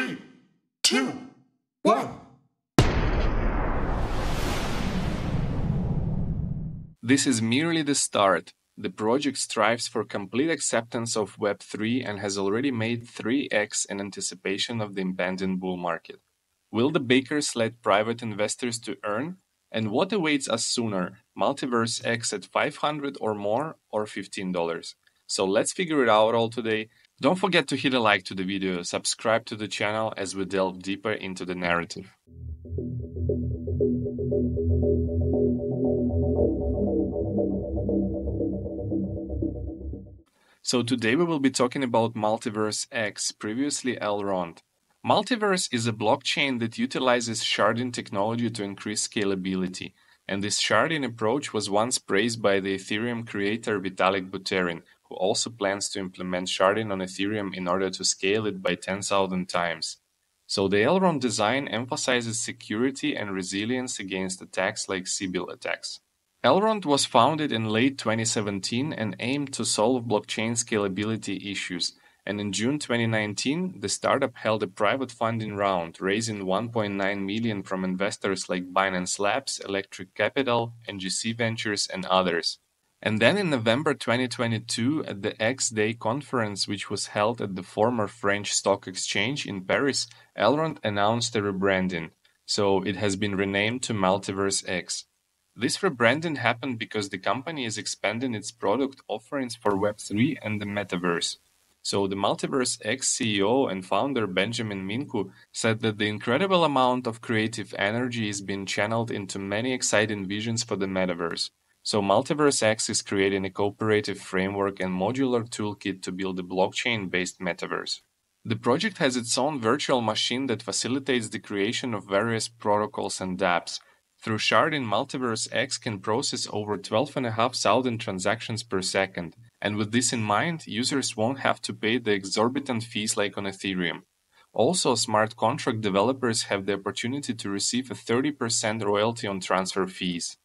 Three, two, one. This is merely the start. The project strives for complete acceptance of Web3 and has already made 3x in anticipation of the impending bull market. Will the bakers let private investors to earn? And what awaits us sooner, MultiversX at 500 or more or $15? So let's figure it out all today. Don't forget to hit a like to the video, subscribe to the channel as we delve deeper into the narrative. So today we will be talking about MultiversX, previously Elrond. Multiverse is a blockchain that utilizes sharding technology to increase scalability, and this sharding approach was once praised by the Ethereum creator Vitalik Buterin, who also plans to implement sharding on Ethereum in order to scale it by 10,000 times. So the Elrond design emphasizes security and resilience against attacks like Sybil attacks. Elrond was founded in late 2017 and aimed to solve blockchain scalability issues, and in June 2019, the startup held a private funding round, raising 1.9 million from investors like Binance Labs, Electric Capital, NGC Ventures, and others. And then in November 2022, at the X Day conference, which was held at the former French Stock Exchange in Paris, Elrond announced a rebranding. So it has been renamed to MultiversX. This rebranding happened because the company is expanding its product offerings for Web3 and the metaverse. So the MultiversX CEO and founder Beniamin Mincu said that the incredible amount of creative energy is being channeled into many exciting visions for the metaverse. So MultiversX is creating a cooperative framework and modular toolkit to build a blockchain-based metaverse. The project has its own virtual machine that facilitates the creation of various protocols and dApps, through sharding, MultiversX can process over 12,500 transactions per second, and with this in mind, users won't have to pay the exorbitant fees like on Ethereum. Also, smart contract developers have the opportunity to receive a 30% royalty on transfer fees.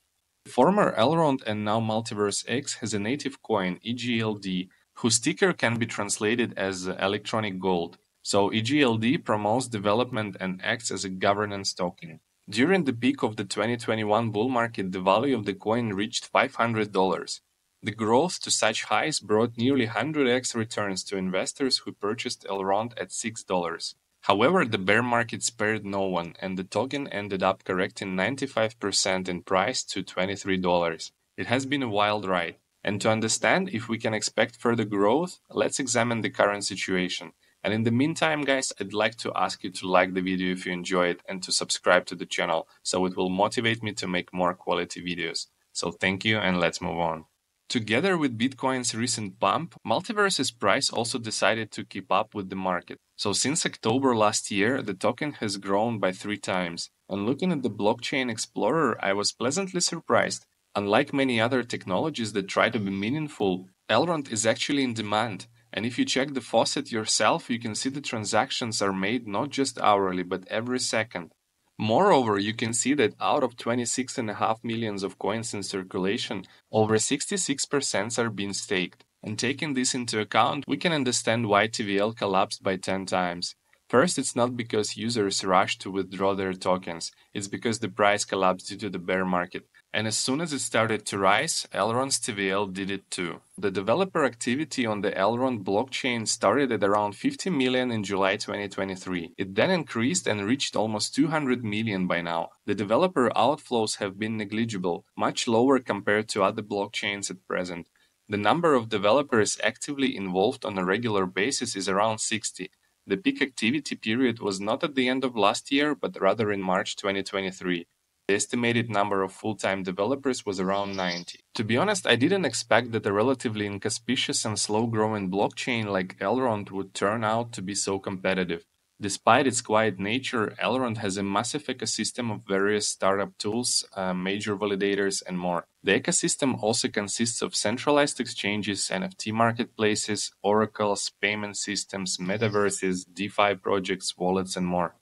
Former Elrond and now MultiversX has a native coin, EGLD, whose ticker can be translated as electronic gold. So EGLD promotes development and acts as a governance token. During the peak of the 2021 bull market, the value of the coin reached $500. The growth to such highs brought nearly 100x returns to investors who purchased Elrond at $6. However, the bear market spared no one, and the token ended up correcting 95% in price to $23. It has been a wild ride. And to understand if we can expect further growth, let's examine the current situation. And in the meantime, guys, I'd like to ask you to like the video if you enjoy it and to subscribe to the channel so it will motivate me to make more quality videos. So thank you and let's move on. Together with Bitcoin's recent pump, Multiverse's price also decided to keep up with the market. So since October last year, the token has grown by three times. And looking at the Blockchain Explorer, I was pleasantly surprised. Unlike many other technologies that try to be meaningful, Elrond is actually in demand. And if you check the faucet yourself, you can see the transactions are made not just hourly, but every second. Moreover, you can see that out of 26.5 millions of coins in circulation, over 66% are being staked. And taking this into account, we can understand why TVL collapsed by 10 times. First, it's not because users rushed to withdraw their tokens, it's because the price collapsed due to the bear market. And as soon as it started to rise, Elrond's TVL did it too. The developer activity on the Elrond blockchain started at around 50 million in July 2023. It then increased and reached almost 200 million by now. The developer outflows have been negligible, much lower compared to other blockchains at present. The number of developers actively involved on a regular basis is around 60. The peak activity period was not at the end of last year, but rather in March 2023. The estimated number of full-time developers was around 90. To be honest, I didn't expect that a relatively inconspicuous and slow-growing blockchain like Elrond would turn out to be so competitive. Despite its quiet nature, Elrond has a massive ecosystem of various startup tools, uh, major validators, and more. The ecosystem also consists of centralized exchanges, NFT marketplaces, oracles, payment systems, metaverses, DeFi projects, wallets, and more.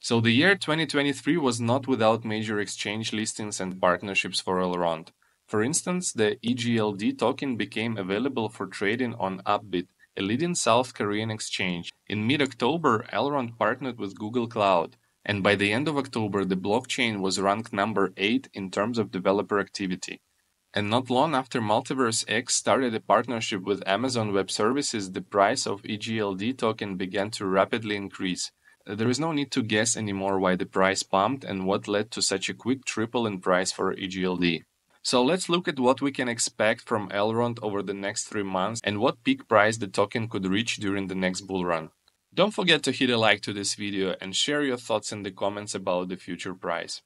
So the year 2023 was not without major exchange listings and partnerships for Elrond. For instance, the EGLD token became available for trading on Upbit, a leading South Korean exchange. In mid October, Elrond partnered with Google Cloud, and by the end of October, the blockchain was ranked number 8 in terms of developer activity. And not long after MultiversX started a partnership with Amazon Web Services, the price of EGLD token began to rapidly increase. There is no need to guess anymore why the price pumped and what led to such a quick triple in price for EGLD. So let's look at what we can expect from Elrond over the next three months and what peak price the token could reach during the next bull run. Don't forget to hit a like to this video and share your thoughts in the comments about the future price.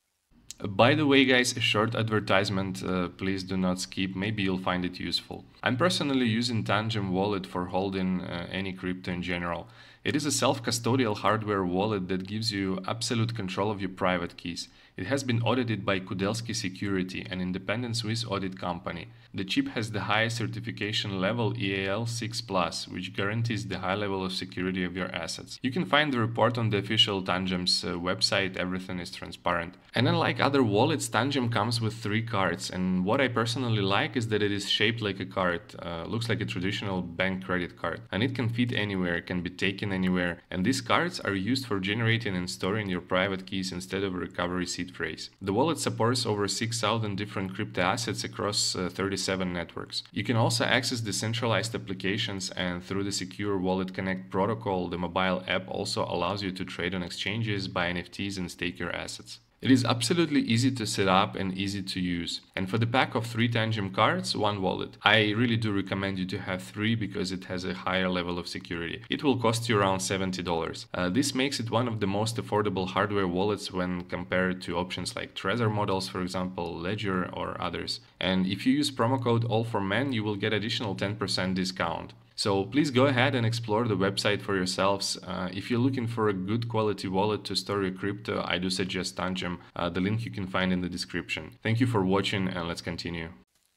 By the way guys, a short advertisement, uh, please do not skip, maybe you'll find it useful. I'm personally using Tangem wallet for holding uh, any crypto in general. It is a self-custodial hardware wallet that gives you absolute control of your private keys. It has been audited by Kudelski Security, an independent Swiss audit company. The chip has the highest certification level EAL6+, which guarantees the high level of security of your assets. You can find the report on the official Tangem's uh, website, everything is transparent. And unlike other wallets, Tangem comes with three cards, and what I personally like is that it is shaped like a card, uh, looks like a traditional bank credit card, and it can fit anywhere, can be taken anywhere, and these cards are used for generating and storing your private keys instead of a recovery seed phrase. The wallet supports over 6,000 different crypto assets across uh, 37 networks. You can also access decentralized applications and through the secure WalletConnect protocol, the mobile app also allows you to trade on exchanges, buy NFTs and stake your assets. It is absolutely easy to set up and easy to use. And for the pack of three Tangem cards, one wallet. I really do recommend you to have three because it has a higher level of security. It will cost you around $70. Uh, this makes it one of the most affordable hardware wallets when compared to options like Trezor models, for example, Ledger or others. And if you use promo code ALL4MEN, you will get additional 10% discount. So please go ahead and explore the website for yourselves. Uh, if you're looking for a good quality wallet to store your crypto, I do suggest Tangem. Uh, the link you can find in the description. Thank you for watching and let's continue.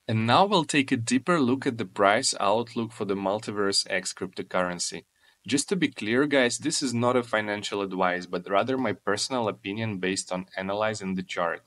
And now we'll take a deeper look at the price outlook for the MultiversX cryptocurrency. Just to be clear, guys, this is not a financial advice, but rather my personal opinion based on analyzing the chart.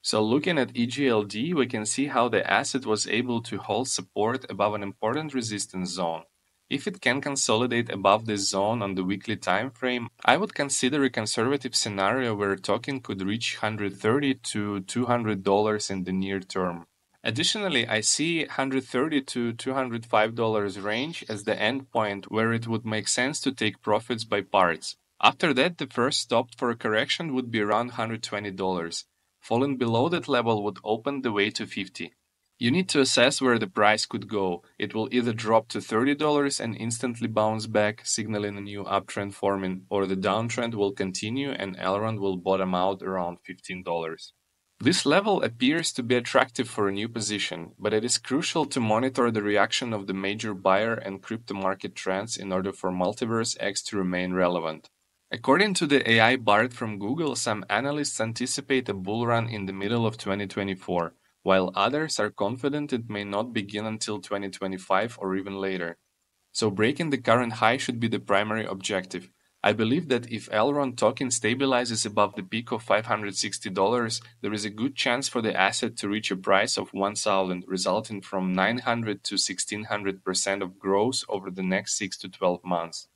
So looking at EGLD, we can see how the asset was able to hold support above an important resistance zone. If it can consolidate above this zone on the weekly time frame, I would consider a conservative scenario where token could reach 130 to 200 dollars in the near term. Additionally, I see 130 to 205 dollars range as the endpoint where it would make sense to take profits by parts. After that, the first stop for a correction would be around 120 dollars. Falling below that level would open the way to 50. You need to assess where the price could go. It will either drop to $30 and instantly bounce back, signaling a new uptrend forming, or the downtrend will continue and Elrond will bottom out around $15. This level appears to be attractive for a new position, but it is crucial to monitor the reaction of the major buyer and crypto market trends in order for MultiversX to remain relevant. According to the AI Bard from Google, some analysts anticipate a bull run in the middle of 2024 while others are confident it may not begin until 2025 or even later. So breaking the current high should be the primary objective. I believe that if Elrond token stabilizes above the peak of $560, there is a good chance for the asset to reach a price of 1000 resulting from 900 to 1600% of growth over the next 6 to 12 months.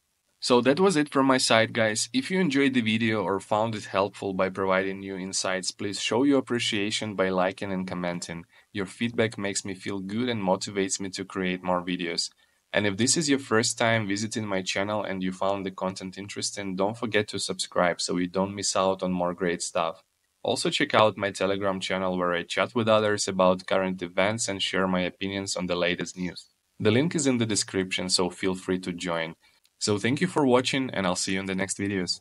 So that was it from my side guys. If you enjoyed the video or found it helpful by providing new insights, please show your appreciation by liking and commenting. Your feedback makes me feel good and motivates me to create more videos. And if this is your first time visiting my channel and you found the content interesting, don't forget to subscribe so you don't miss out on more great stuff. Also check out my Telegram channel where I chat with others about current events and share my opinions on the latest news. The link is in the description, so feel free to join. So thank you for watching and I'll see you in the next videos.